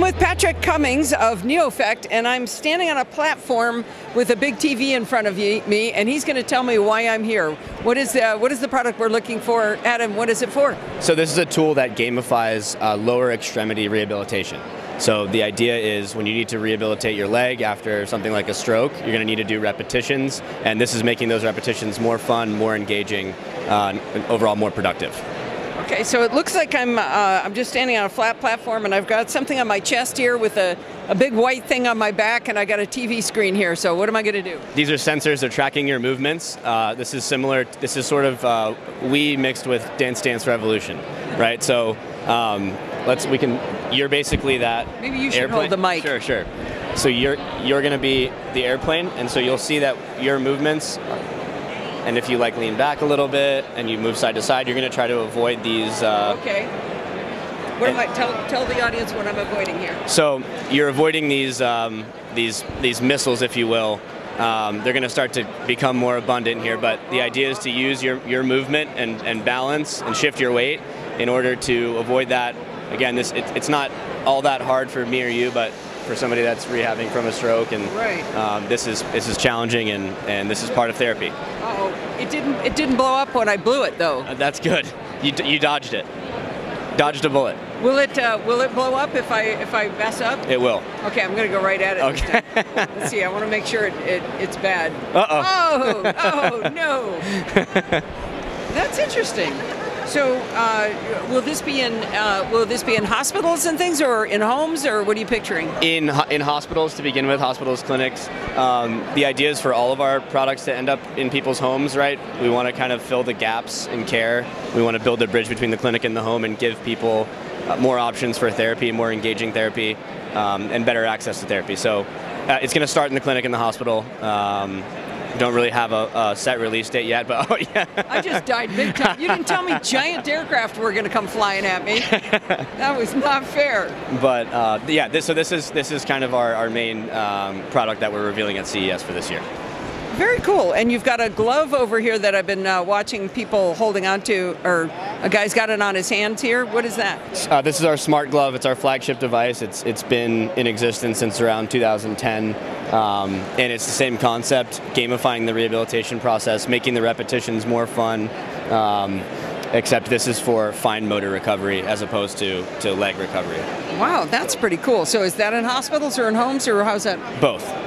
with Patrick Cummings of Neofect, and I'm standing on a platform with a big TV in front of me, and he's going to tell me why I'm here. What is, uh, what is the product we're looking for, Adam? What is it for? So this is a tool that gamifies uh, lower extremity rehabilitation. So the idea is when you need to rehabilitate your leg after something like a stroke, you're going to need to do repetitions, and this is making those repetitions more fun, more engaging, uh, and overall more productive. Okay, so it looks like I'm uh, I'm just standing on a flat platform, and I've got something on my chest here with a, a big white thing on my back, and I got a TV screen here. So what am I going to do? These are sensors that are tracking your movements. Uh, this is similar. This is sort of uh, Wii mixed with Dance Dance Revolution, right? So um, let's we can. You're basically that. Maybe you should airplane. hold the mic. Sure, sure. So you're you're going to be the airplane, and so you'll see that your movements and if you like lean back a little bit and you move side to side, you're going to try to avoid these. Uh, okay. What am I tell tell the audience what I'm avoiding here? So you're avoiding these um, these these missiles, if you will. Um, they're going to start to become more abundant here, but the idea is to use your, your movement and, and balance and shift your weight in order to avoid that. Again, this it, it's not all that hard for me or you, but for somebody that's rehabbing from a stroke, and right. um, this is this is challenging, and, and this is part of therapy. Oh, it didn't it didn't blow up when I blew it though. Uh, that's good. You, you dodged it. Dodged a bullet. Will it uh, will it blow up if I if I mess up? It will. Okay, I'm gonna go right at it. Okay. Let's see. I want to make sure it, it, it's bad. Uh oh. Oh oh no. That's interesting. So, uh, will this be in uh, will this be in hospitals and things, or in homes, or what are you picturing? In in hospitals to begin with, hospitals, clinics. Um, the idea is for all of our products to end up in people's homes, right? We want to kind of fill the gaps in care. We want to build a bridge between the clinic and the home, and give people uh, more options for therapy, more engaging therapy, um, and better access to therapy. So, uh, it's going to start in the clinic and the hospital. Um, don't really have a, a, set release date yet, but oh yeah. I just died big time. You didn't tell me giant aircraft were going to come flying at me. that was not fair. But uh, yeah, this, so this is this is kind of our, our main um, product that we're revealing at CES for this year. Very cool. And you've got a glove over here that I've been uh, watching people holding on to, or a guy's got it on his hands here. What is that? Uh, this is our smart glove. It's our flagship device. It's it's been in existence since around 2010. Um, and it's the same concept, gamifying the rehabilitation process, making the repetitions more fun. Um, except this is for fine motor recovery as opposed to, to leg recovery. Wow, that's pretty cool. So is that in hospitals or in homes or how's that? Both.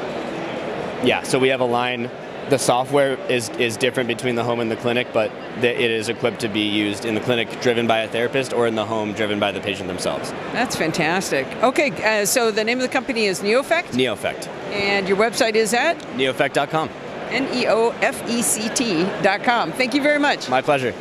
Yeah, so we have a line. The software is, is different between the home and the clinic, but the, it is equipped to be used in the clinic driven by a therapist or in the home driven by the patient themselves. That's fantastic. Okay, uh, so the name of the company is Neofect? Neofect. And your website is at? Neofect.com. N E O F E C T.com. Thank you very much. My pleasure.